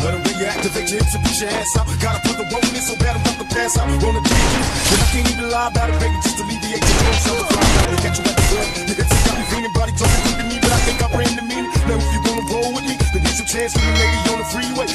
Let them reactivate your hips and push your ass out. Gotta put the rope in so bad I'm about to pass out. Roll the you and I can't even lie about it, baby. Just alleviate your dreams. So I'll catch you at the club. Nigga, think I'm feeling body talking to me, but I think I ran the meaning. Now if you wanna roll with me, then get some chance with me, maybe on the freeway.